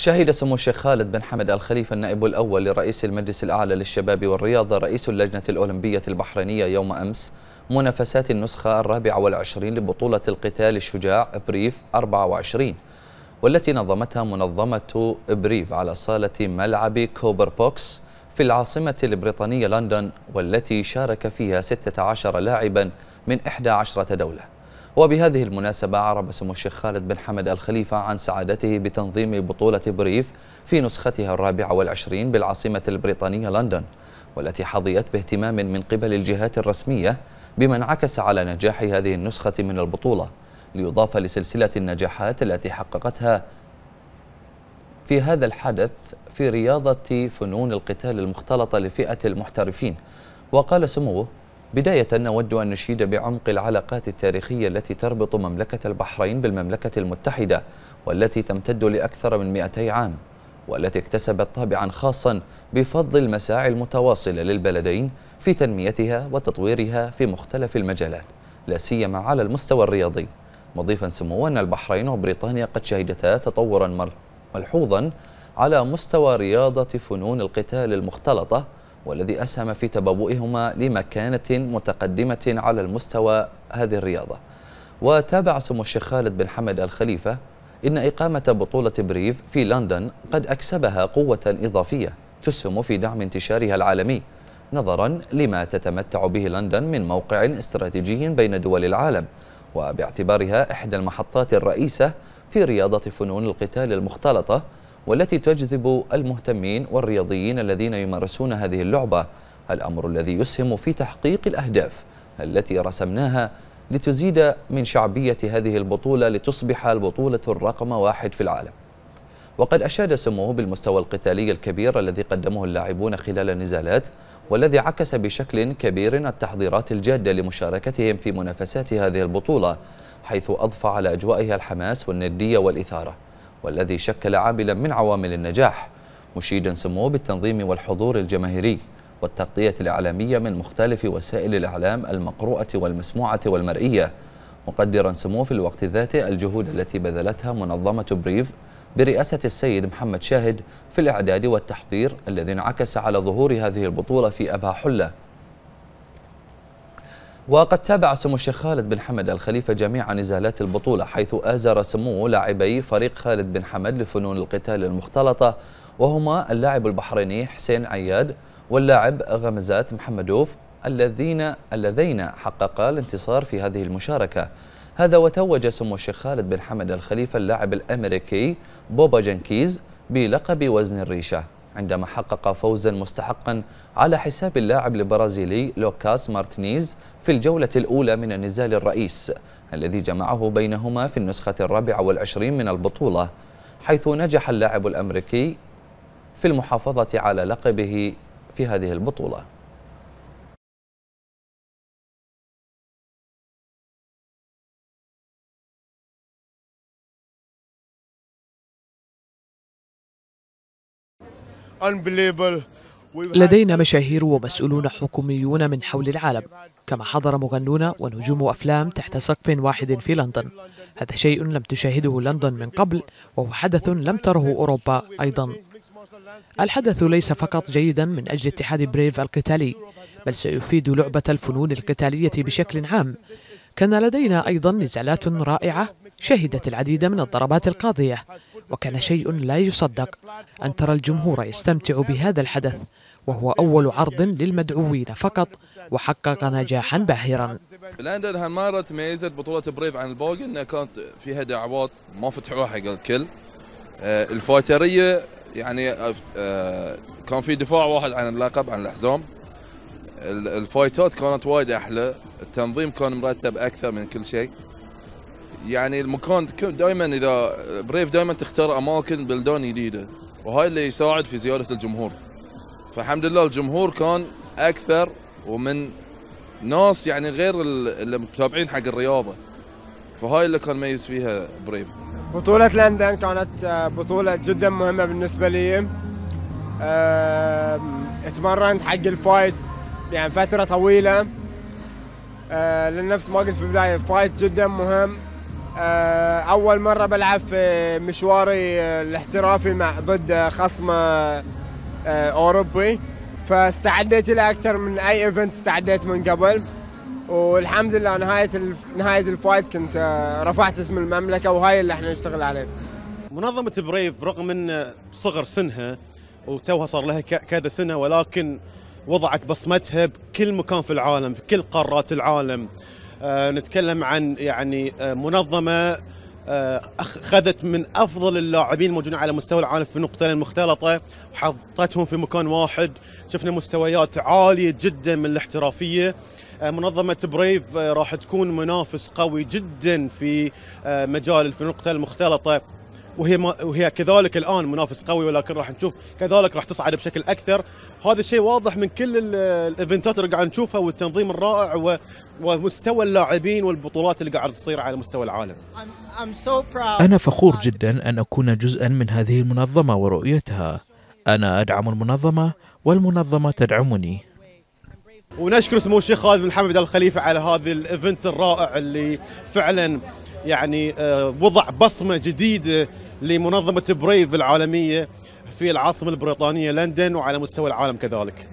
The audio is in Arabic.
شهد سمو الشيخ خالد بن حمد الخليفة النائب الأول لرئيس المجلس الأعلى للشباب والرياضة رئيس اللجنة الأولمبية البحرينية يوم أمس منافسات النسخة الرابعة والعشرين لبطولة القتال الشجاع بريف 24 والتي نظمتها منظمة بريف على صالة ملعب كوبر بوكس في العاصمة البريطانية لندن والتي شارك فيها 16 لاعبا من 11 دولة. وبهذه المناسبة عرب سمو الشيخ خالد بن حمد الخليفة عن سعادته بتنظيم بطولة بريف في نسختها الرابعة والعشرين بالعاصمة البريطانية لندن والتي حظيت باهتمام من قبل الجهات الرسمية بما انعكس على نجاح هذه النسخة من البطولة ليضاف لسلسلة النجاحات التي حققتها في هذا الحدث في رياضة فنون القتال المختلطة لفئة المحترفين. وقال سموه بداية نود أن نشيد بعمق العلاقات التاريخية التي تربط مملكة البحرين بالمملكة المتحدة والتي تمتد لأكثر من 200 عام والتي اكتسبت طابعا خاصا بفضل المساعي المتواصلة للبلدين في تنميتها وتطويرها في مختلف المجالات لا سيما على المستوى الرياضي. مضيفا سموه أن البحرين وبريطانيا قد شهدتا تطورا ملحوظا على مستوى رياضة فنون القتال المختلطة والذي أسهم في تبوئهما لمكانة متقدمة على المستوى هذه الرياضة. وتابع سمو الشيخ خالد بن حمد الخليفة إن إقامة بطولة بريف في لندن قد أكسبها قوة إضافية تسهم في دعم انتشارها العالمي نظرا لما تتمتع به لندن من موقع استراتيجي بين دول العالم وباعتبارها إحدى المحطات الرئيسة في رياضة فنون القتال المختلطة والتي تجذب المهتمين والرياضيين الذين يمارسون هذه اللعبة الأمر الذي يسهم في تحقيق الأهداف التي رسمناها لتزيد من شعبية هذه البطولة لتصبح البطولة الرقم واحد في العالم. وقد أشاد سموه بالمستوى القتالي الكبير الذي قدمه اللاعبون خلال النزالات والذي عكس بشكل كبير التحضيرات الجادة لمشاركتهم في منافسات هذه البطولة حيث أضفى على أجوائها الحماس والندية والإثارة. والذي شكل عاملا من عوامل النجاح مشيدا سموه بالتنظيم والحضور الجماهيري والتغطية الإعلامية من مختلف وسائل الإعلام المقروءة والمسموعة والمرئية مقدرا سموه في الوقت ذاته الجهود التي بذلتها منظمة بريف برئاسة السيد محمد شاهد في الإعداد والتحضير الذي انعكس على ظهور هذه البطولة في أبها حلة. وقد تابع سمو الشيخ خالد بن حمد الخليفة جميع نزالات البطولة حيث آزر سموه لاعبي فريق خالد بن حمد لفنون القتال المختلطة وهما اللاعب البحريني حسين عياد واللاعب غمزات محمدوف الذين اللذين حققا الانتصار في هذه المشاركة. هذا وتوج سمو الشيخ خالد بن حمد الخليفة اللاعب الأمريكي بوبا جنكيز بلقب وزن الريشة. عندما حقق فوزا مستحقا على حساب اللاعب البرازيلي لوكاس مارتينيز في الجولة الأولى من النزال الرئيس الذي جمعه بينهما في النسخة الرابعة والعشرين من البطولة حيث نجح اللاعب الأمريكي في المحافظة على لقبه في هذه البطولة. لدينا مشاهير ومسؤولون حكوميون من حول العالم كما حضر مغنون ونجوم أفلام تحت سقف واحد في لندن. هذا شيء لم تشاهده لندن من قبل وهو حدث لم تره أوروبا أيضا. الحدث ليس فقط جيدا من أجل اتحاد بريف القتالي بل سيفيد لعبة الفنون القتالية بشكل عام. كان لدينا أيضا نزالات رائعة شهدت العديد من الضربات القاضية. وكان شيء لا يصدق أن ترى الجمهور يستمتع بهذا الحدث وهو أول عرض للمدعوين فقط وحقق نجاحا باهرا. لندن هالمرة تميزت بطولة بريف عن الباقي انها كانت فيها دعوات ما فتحوها حق الكل. آه، ال fighter ية يعني آه، كان في دفاع واحد عن اللقب عن الحزام ال fight ات كانت وايد أحلى التنظيم كان مرتب أكثر من كل شيء. يعني المكان دائما إذا بريف دائما تختار أماكن بلدان جديدة وهاي اللي يساعد في زياده الجمهور. فالحمد لله الجمهور كان أكثر ومن ناس يعني غير اللي متابعين حق الرياضة. فهاي اللي كان ميز فيها بريف. بطولة لندن كانت آه، بطولة جدا مهمة بالنسبة لي. اتمرنت حق ال fight يعني فترة طويلة. آه، لنفس ما قلت في البداية fight جدا مهم. أول مرة بلعب في مشواري آه، الاحترافي مع ضد خصم آه، آه، أوروبي. فاستعديت له أكثر من أي event استعديت من قبل. والحمد لله نهاية. نهاية ال fight كنت آه، رفعت اسم المملكة وهاي اللي إحنا نشتغل عليه. منظمة بريف رغم من صغر سنها وتوها صار لها كذا سنة ولكن وضعت بصمتها بكل مكان في العالم في كل قارات العالم. آه نتكلم عن يعني آه منظمة آه أخ- خذت من أفضل اللاعبين الموجودين على مستوى العالم في النقطتين المختلطة وحطتهم في مكان واحد. شفنا مستويات عالية جدا من الاحترافية. آه، منظمة بريف آه، راح تكون منافس قوي جدا في آه، مجال الفنون القتال المختلطة. وهي ما وهي كذلك الآن منافس قوي ولكن راح نشوف كذلك راح تصعد بشكل أكثر. هذا الشيء واضح من كل ال- ال event ات اللي قاعد نشوفها والتنظيم الرائع و- ومستوى اللاعبين والبطولات اللي قاعد تصير على مستوى العالم. أنا فخور جدا أن أكون جزءا من هذه المنظمة ورؤيتها. أنا أدعم المنظمة والمنظمة تدعمني. ونشكر سمو الشيخ خالد بن حمد ال خليفه على هذا ال event الرائع اللي فعلا يعني آه، وضع بصمة جديدة لمنظمة بريف العالمية في العاصمة البريطانية لندن وعلى مستوى العالم كذلك.